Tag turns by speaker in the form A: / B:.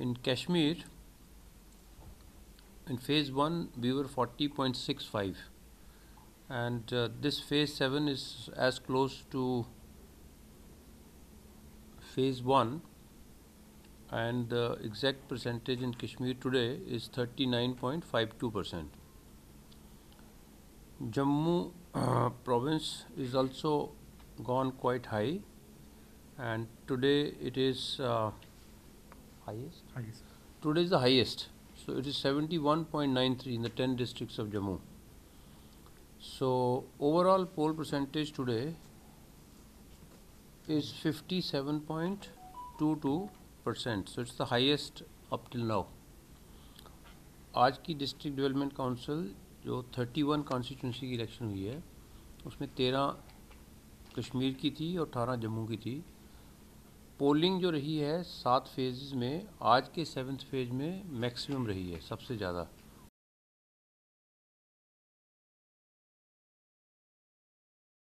A: in Kashmir in phase 1 we were 40.65 and uh, this phase 7 is as close to phase 1 and the exact percentage in Kashmir today is 39.52%. Jammu uh, province is also gone quite high. And today it is uh, highest?
B: highest.
A: Today is the highest. So it is 71.93 in the 10 districts of Jammu. So overall poll percentage today is 57.22 percent. So it's the highest up till now. आज की district development council जो 31 constituency की election हुई है उसमें 13 कश्मीर की थी और 18 जम्मू की थी पोलिंग जो रही है, सात फ़ेज़ में, आज के सेवन्थ फ़ेज़ में मैक्सिमम रही है, सबसे ज़्यादा।